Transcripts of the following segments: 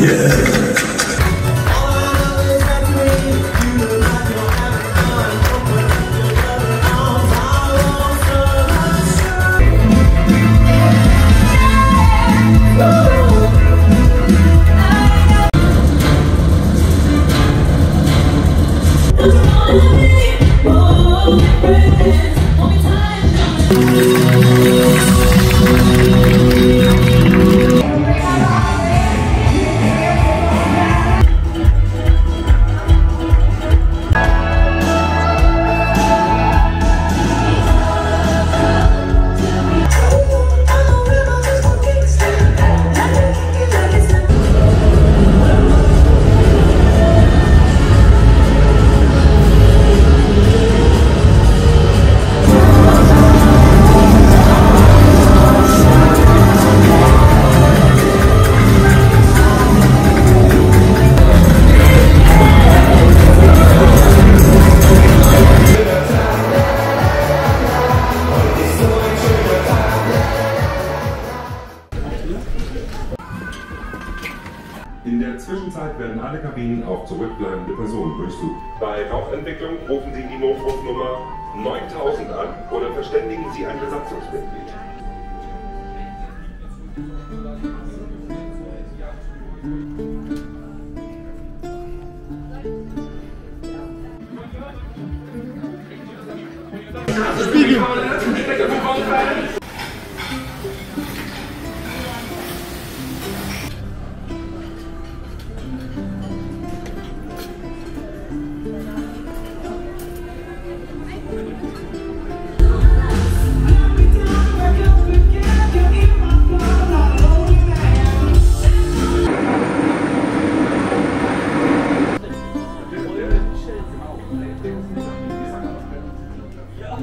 Yeah. Zurückbleibende Personen durchsucht. Bei Rauchentwicklung rufen Sie die Notrufnummer 9000 an oder verständigen Sie ein Besatzungsmitglied. Ja, 这一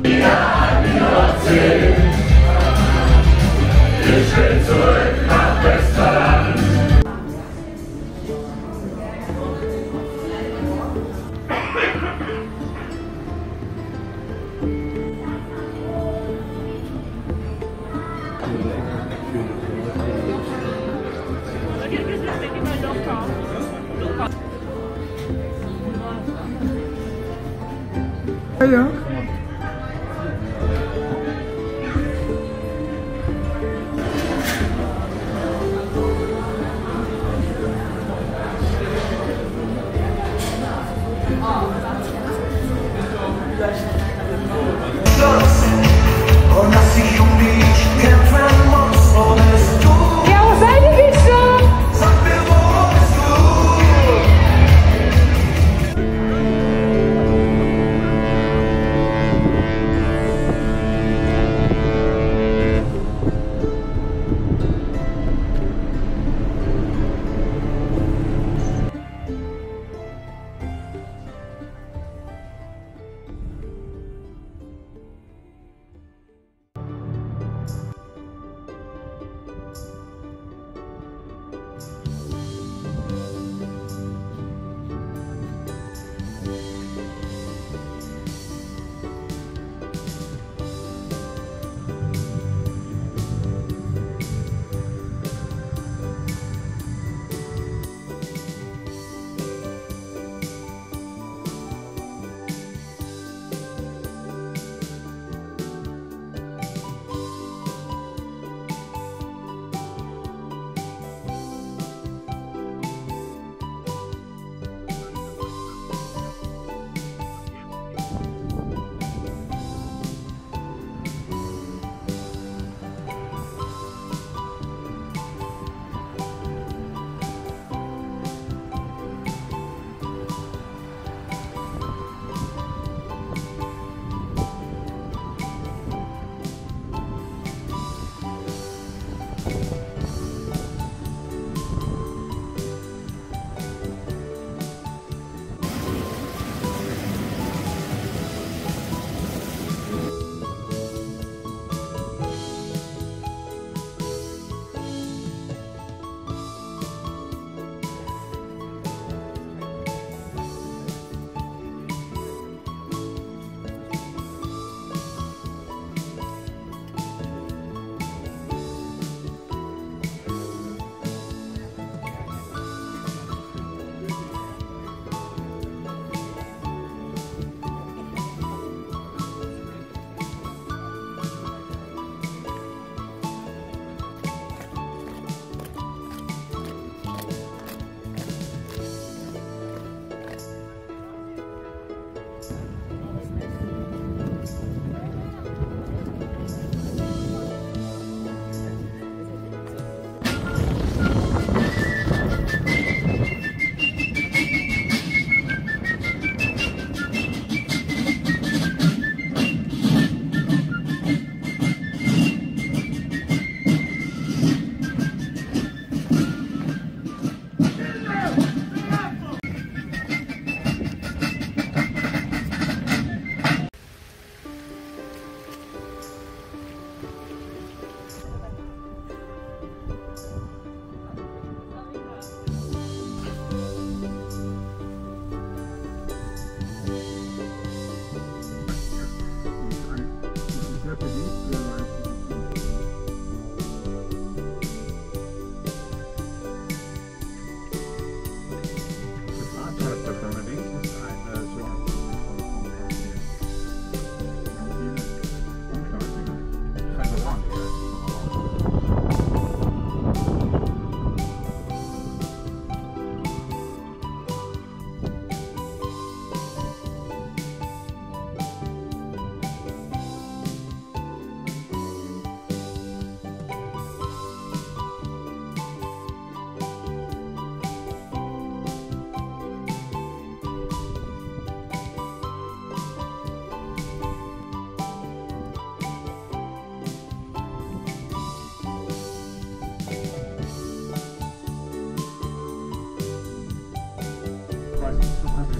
局嘛 Hello.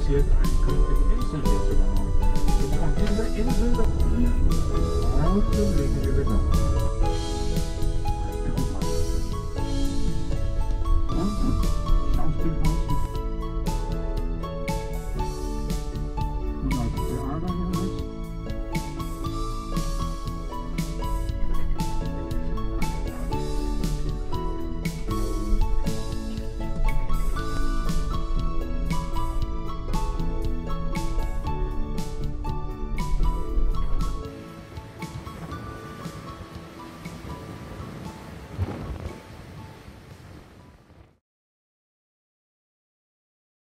Associate and Classification Yesterday. So, the